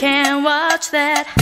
Can't watch that.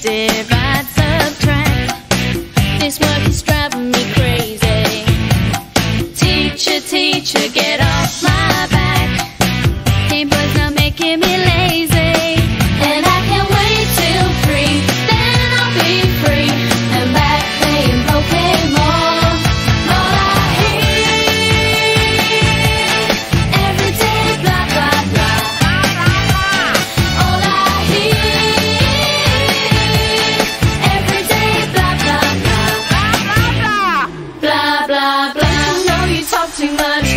divide, subtract. This work is driving me crazy. Teacher, teacher, get off my back. Game boys not making me laugh. too much.